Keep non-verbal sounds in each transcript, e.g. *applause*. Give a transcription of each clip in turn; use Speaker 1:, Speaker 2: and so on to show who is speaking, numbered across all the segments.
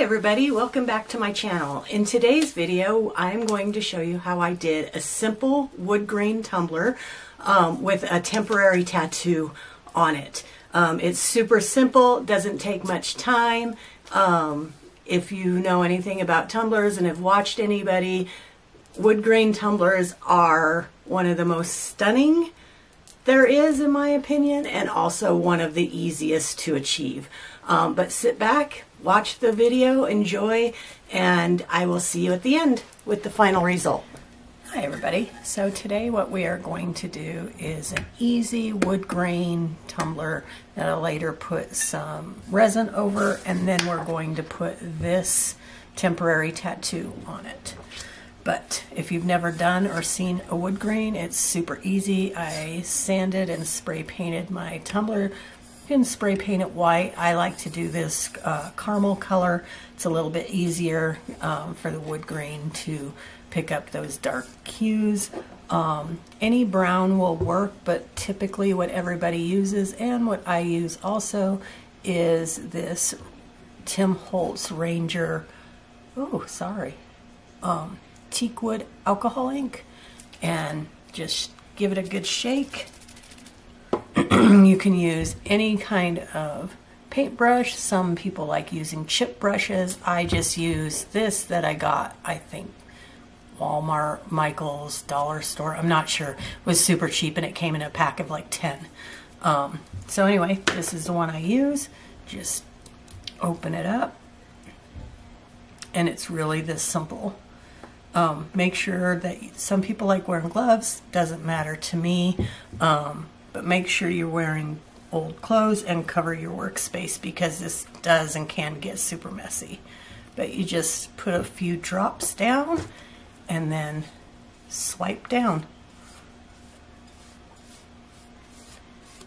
Speaker 1: everybody, welcome back to my channel. In today's video, I'm going to show you how I did a simple wood grain tumbler um, with a temporary tattoo on it. Um, it's super simple, doesn't take much time. Um, if you know anything about tumblers and have watched anybody, wood grain tumblers are one of the most stunning there is, in my opinion, and also one of the easiest to achieve. Um, but sit back, watch the video, enjoy, and I will see you at the end with the final result. Hi everybody. So today what we are going to do is an easy wood grain tumbler that I'll later put some resin over and then we're going to put this temporary tattoo on it. But if you've never done or seen a wood grain, it's super easy. I sanded and spray painted my tumbler can spray paint it white. I like to do this uh, caramel color. It's a little bit easier um, for the wood grain to pick up those dark hues. Um, any brown will work, but typically what everybody uses and what I use also is this Tim Holtz Ranger, oh, sorry, um, teakwood alcohol ink. And just give it a good shake *clears throat* you can use any kind of paintbrush. Some people like using chip brushes. I just use this that I got, I think, Walmart, Michael's, Dollar Store. I'm not sure. It was super cheap and it came in a pack of like 10. Um, so anyway, this is the one I use. Just open it up. And it's really this simple. Um, make sure that some people like wearing gloves. Doesn't matter to me. Um, but make sure you're wearing old clothes and cover your workspace because this does and can get super messy. But you just put a few drops down and then swipe down.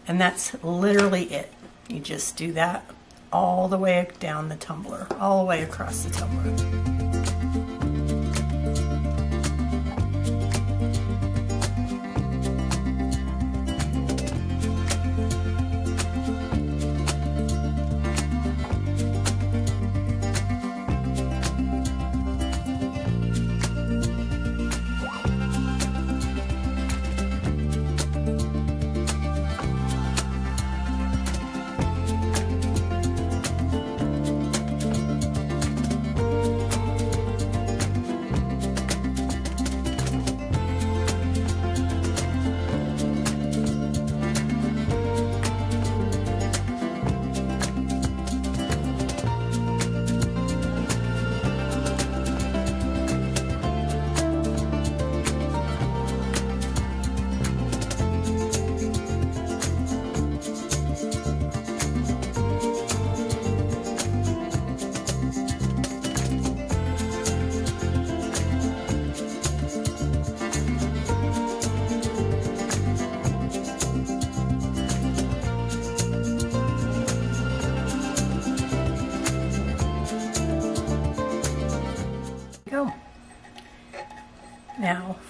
Speaker 1: And that's literally it. You just do that all the way down the tumbler, all the way across the tumbler.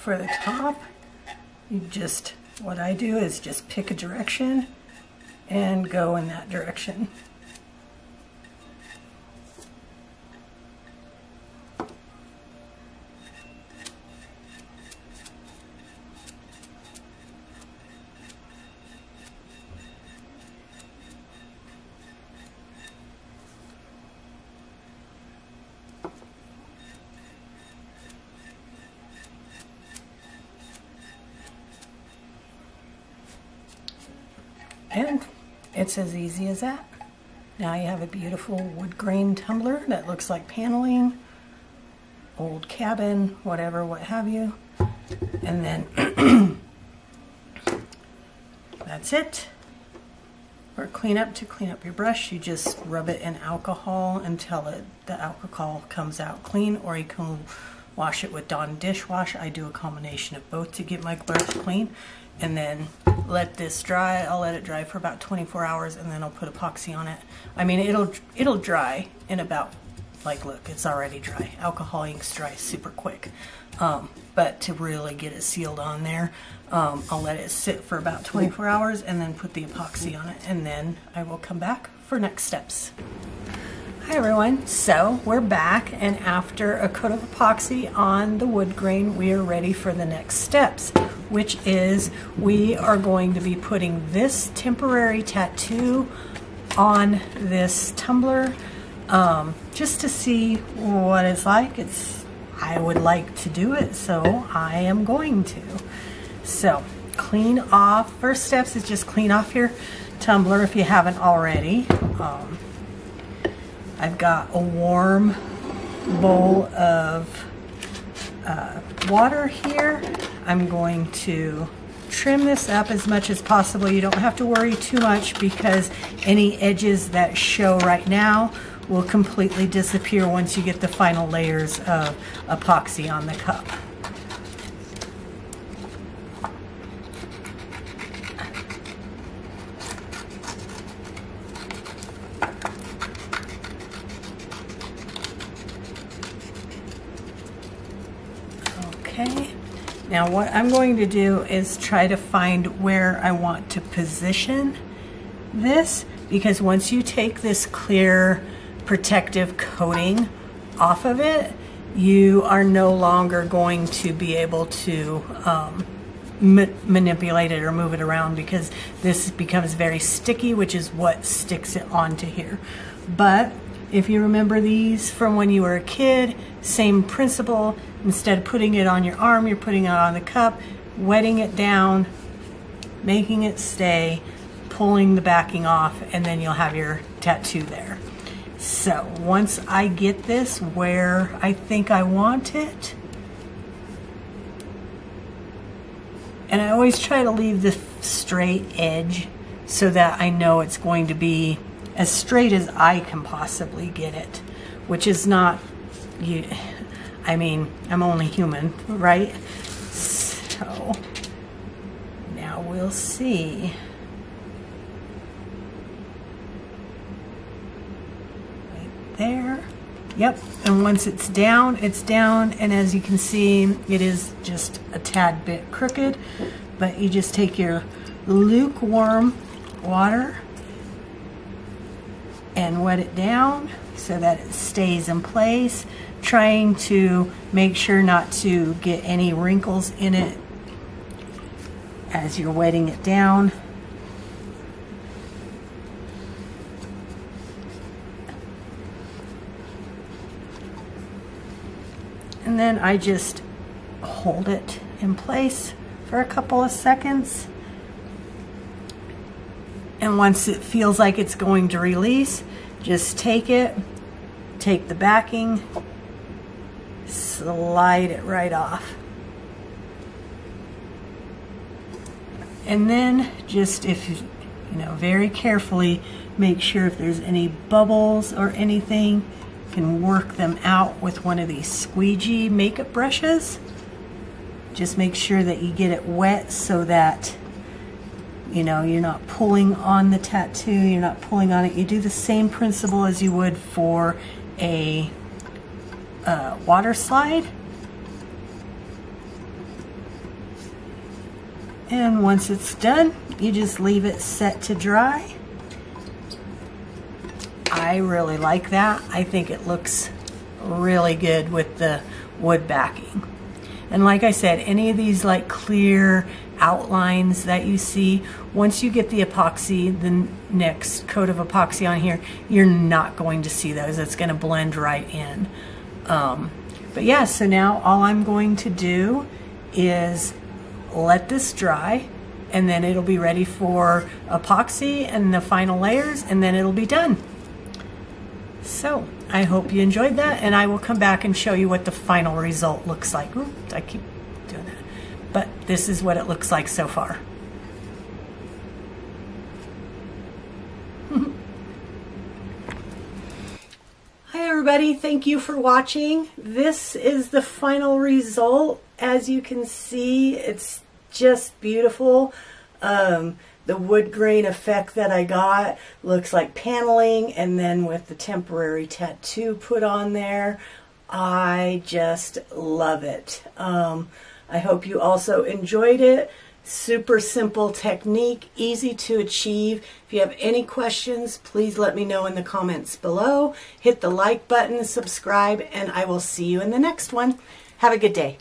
Speaker 1: For the top, you just, what I do is just pick a direction and go in that direction. And it's as easy as that. Now you have a beautiful wood grain tumbler that looks like paneling, old cabin, whatever, what have you. And then *clears throat* that's it. For cleanup, to clean up your brush, you just rub it in alcohol until it, the alcohol comes out clean, or you can wash it with Dawn dishwash. I do a combination of both to get my brush clean and then let this dry. I'll let it dry for about 24 hours and then I'll put epoxy on it. I mean, it'll it'll dry in about, like look, it's already dry. Alcohol inks dry super quick. Um, but to really get it sealed on there, um, I'll let it sit for about 24 hours and then put the epoxy on it and then I will come back for next steps. Hi everyone, so we're back and after a coat of epoxy on the wood grain we are ready for the next steps which is we are going to be putting this temporary tattoo on this tumbler um, just to see what it's like. It's I would like to do it so I am going to. So clean off, first steps is just clean off your tumbler if you haven't already. Um, I've got a warm bowl of uh, water here. I'm going to trim this up as much as possible. You don't have to worry too much because any edges that show right now will completely disappear once you get the final layers of epoxy on the cup. Okay, now what I'm going to do is try to find where I want to position this because once you take this clear protective coating off of it, you are no longer going to be able to um, ma manipulate it or move it around because this becomes very sticky, which is what sticks it onto here. But if you remember these from when you were a kid, same principle. Instead of putting it on your arm, you're putting it on the cup, wetting it down, making it stay, pulling the backing off, and then you'll have your tattoo there. So once I get this where I think I want it, and I always try to leave the straight edge so that I know it's going to be as straight as I can possibly get it, which is not, you. I mean, I'm only human, right? So now we'll see. Right there. Yep, and once it's down, it's down, and as you can see, it is just a tad bit crooked, but you just take your lukewarm water and wet it down so that it stays in place, trying to make sure not to get any wrinkles in it as you're wetting it down. And then I just hold it in place for a couple of seconds and once it feels like it's going to release, just take it, take the backing, slide it right off. And then just if you, know, very carefully make sure if there's any bubbles or anything, can work them out with one of these squeegee makeup brushes. Just make sure that you get it wet so that you know, you're not pulling on the tattoo, you're not pulling on it. You do the same principle as you would for a uh, water slide. And once it's done, you just leave it set to dry. I really like that. I think it looks really good with the wood backing. And like I said, any of these like clear outlines that you see, once you get the epoxy, the next coat of epoxy on here, you're not going to see those. It's going to blend right in. Um, but yeah, so now all I'm going to do is let this dry and then it'll be ready for epoxy and the final layers and then it'll be done. So I hope you enjoyed that and I will come back and show you what the final result looks like. Ooh, I keep but this is what it looks like so far. *laughs* Hi everybody, thank you for watching. This is the final result. As you can see, it's just beautiful. Um, the wood grain effect that I got looks like paneling and then with the temporary tattoo put on there, I just love it. Um, I hope you also enjoyed it. Super simple technique, easy to achieve. If you have any questions, please let me know in the comments below. Hit the like button, subscribe, and I will see you in the next one. Have a good day.